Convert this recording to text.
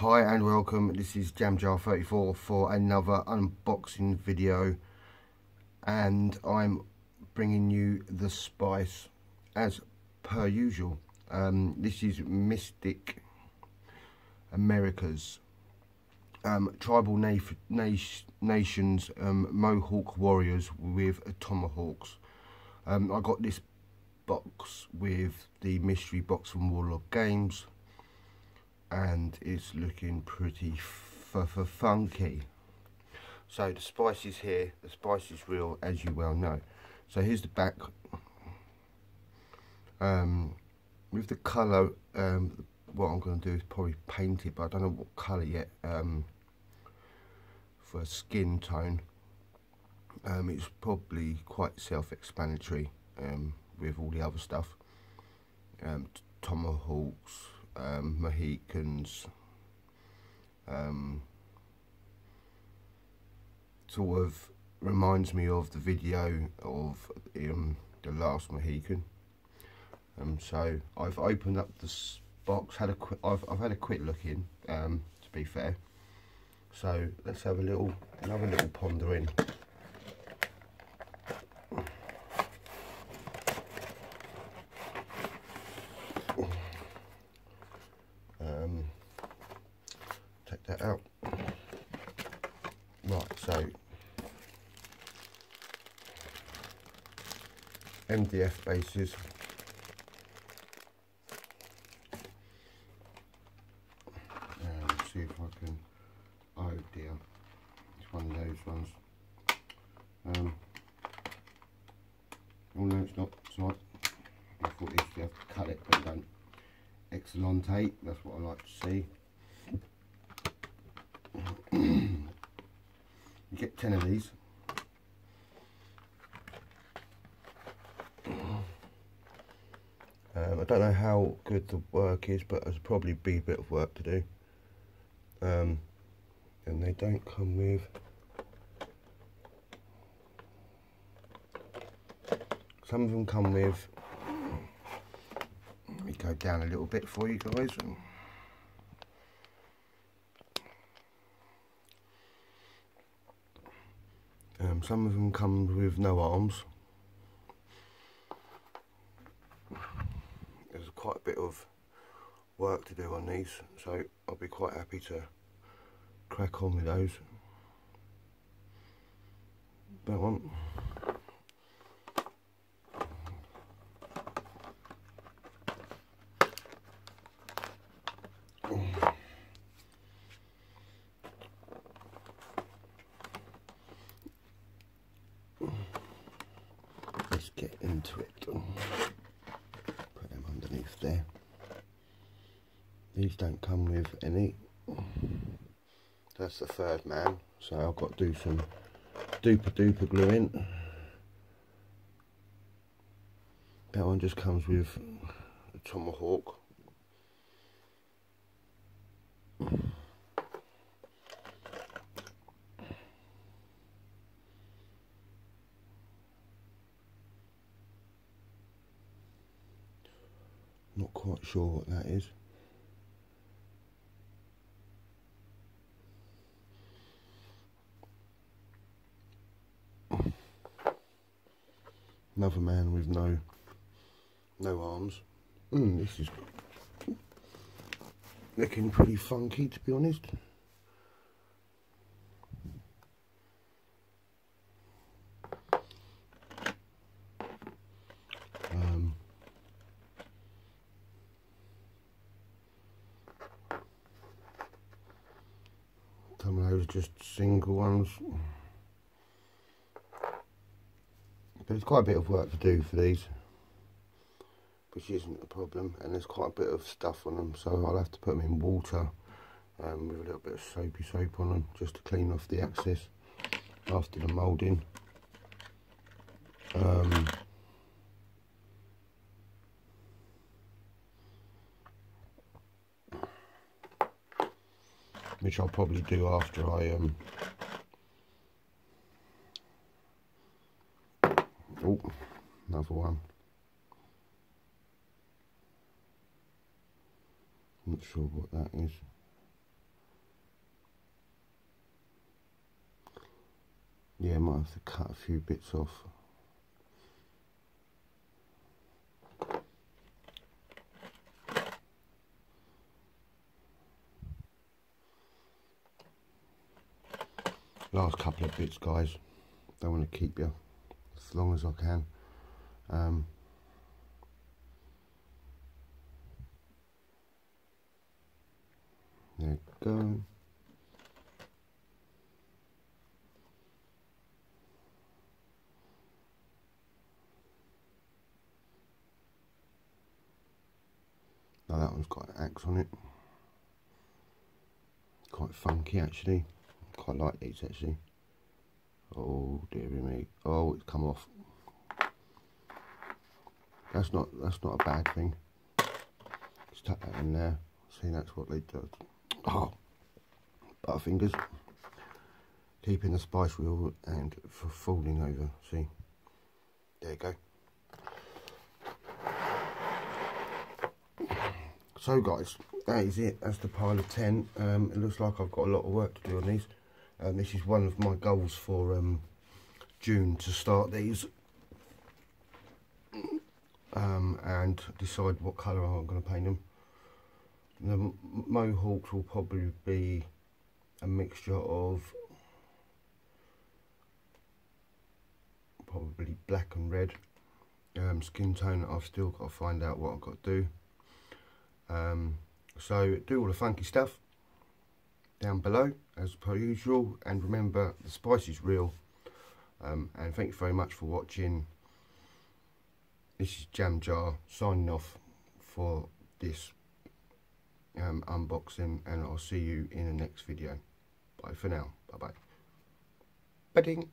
Hi and welcome, this is JamJar34 for another unboxing video and I'm bringing you the spice as per usual. Um, this is Mythic Americas um, Tribal na na Nations um, Mohawk Warriors with tomahawks. Um, I got this box with the mystery box from Warlord Games and it's looking pretty funky. So the spice is here, the spice is real as you well know. So here's the back. Um, with the colour, um, what I'm going to do is probably paint it, but I don't know what colour yet um, for a skin tone. Um, it's probably quite self-explanatory um, with all the other stuff. Um, tomahawks, um, Mohicans, um, sort of reminds me of the video of um, the last Mohican. Um, so I've opened up this box, had a quick, I've, I've had a quick look in, um, to be fair. So let's have a little, another little ponder in. that out. Right, so MDF bases. And see if I can, oh dear, it's one of those ones. Um, oh no it's not, it's not. I thought you have to cut it, but don't. Excellente, that's what I like to see. You get 10 of these. Um, I don't know how good the work is, but there's probably be a bit of work to do. Um, and they don't come with some of them come with let me go down a little bit for you guys Um, some of them come with no arms. There's quite a bit of work to do on these, so I'll be quite happy to crack on with those. That one. Into it. Put them underneath there. These don't come with any. That's the third man, so I've got to do some duper duper glue in. That one just comes with a tomahawk. Quite sure what that is. Another man with no no arms. Mm, this is looking pretty funky to be honest. Just single ones. But there's quite a bit of work to do for these, which isn't a problem. And there's quite a bit of stuff on them, so I'll have to put them in water um, with a little bit of soapy soap on them, just to clean off the excess after the moulding. Um, which I'll probably do after I um oh another one. Not sure what that is. Yeah I might have to cut a few bits off. Couple of bits, guys. Don't want to keep you as long as I can. Um, there we go. Now that one's got an axe on it. Quite funky actually. Quite like these actually. Oh dear me. Oh it's come off. That's not that's not a bad thing. Just tuck that in there. See that's what they do. Oh butterfingers. Keeping the spice wheel and for falling over. See? There you go. So guys, that is it. That's the pile of 10. Um, it looks like I've got a lot of work to do on these. Um, this is one of my goals for um, June to start these. Um, and decide what colour I'm going to paint them. The mohawks will probably be a mixture of probably black and red um, skin tone I've still got to find out what I've got to do um, so do all the funky stuff down below as per usual and remember the spice is real. Um, and thank you very much for watching. This is Jam Jar signing off for this um, unboxing and I'll see you in the next video. Bye for now. Bye bye Ba-ding.